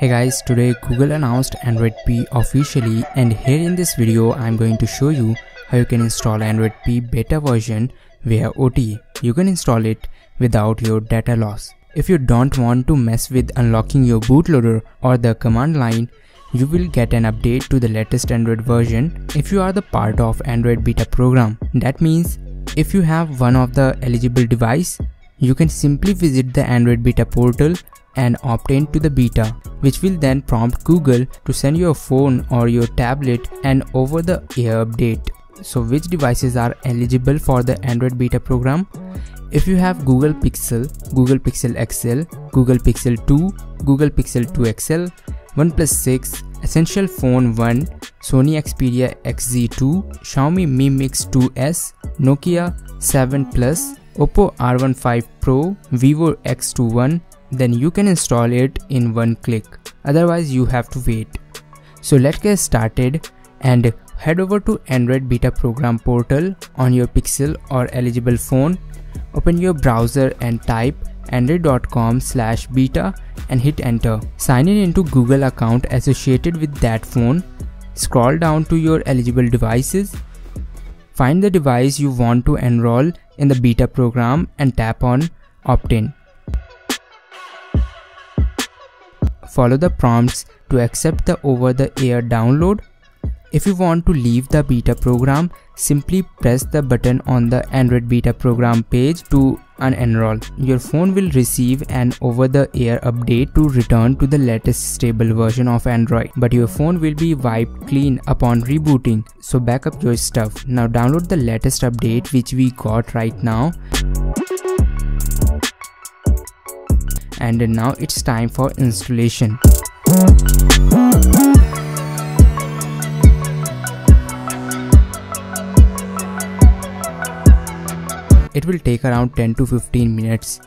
Hey guys, today Google announced Android P officially and here in this video I'm going to show you how you can install Android P beta version via OTA. You can install it without your data loss. If you don't want to mess with unlocking your bootloader or the command line, you will get an update to the latest Android version if you are the part of Android beta program. That means if you have one of the eligible device, you can simply visit the Android beta portal and opt in to the beta, which will then prompt Google to send your phone or your tablet an over the air update. So which devices are eligible for the Android beta program? If you have Google Pixel, Google Pixel XL, Google Pixel 2, Google Pixel 2 XL, OnePlus 6, Essential Phone 1, Sony Xperia XZ2, Xiaomi Mi Mix 2S, Nokia 7 Plus, Oppo R15 Pro, Vivo X21, then you can install it in one click. Otherwise you have to wait. So let's get started and head over to Android beta program portal on your Pixel or eligible phone. Open your browser and type android.com slash beta and hit enter. Sign in into Google account associated with that phone. Scroll down to your eligible devices. Find the device you want to enroll in the beta program and tap on opt-in. Follow the prompts to accept the over-the-air download. If you want to leave the beta program, simply press the button on the Android beta program page to unenroll. Your phone will receive an over-the-air update to return to the latest stable version of Android, but your phone will be wiped clean upon rebooting. So back up your stuff. Now download the latest update which we got right now. And now it's time for installation. It will take around 10 to 15 minutes.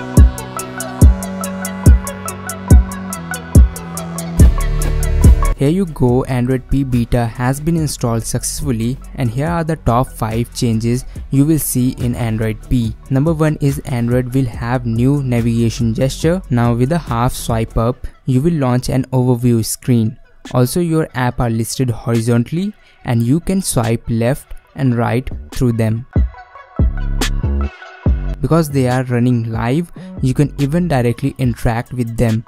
Here you go Android P beta has been installed successfully and here are the top 5 changes you will see in Android P. Number 1 is Android will have new navigation gesture. Now with a half swipe up you will launch an overview screen. Also your app are listed horizontally and you can swipe left and right through them. Because they are running live, you can even directly interact with them.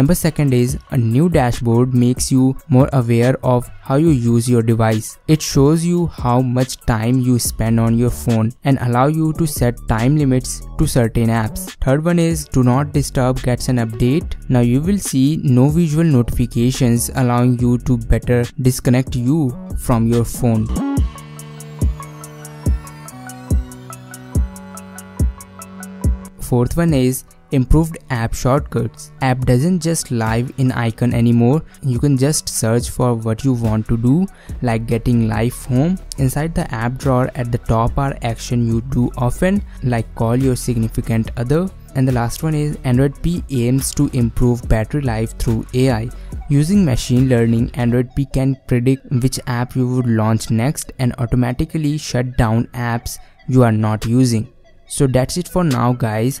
Number second is a new dashboard makes you more aware of how you use your device. It shows you how much time you spend on your phone and allow you to set time limits to certain apps. Third one is do not disturb gets an update. Now you will see no visual notifications allowing you to better disconnect you from your phone. Fourth one is improved app shortcuts. App doesn't just live in icon anymore. You can just search for what you want to do like getting live home. Inside the app drawer at the top are action you do often like call your significant other. And the last one is Android P aims to improve battery life through AI. Using machine learning, Android P can predict which app you would launch next and automatically shut down apps you are not using. So that's it for now guys.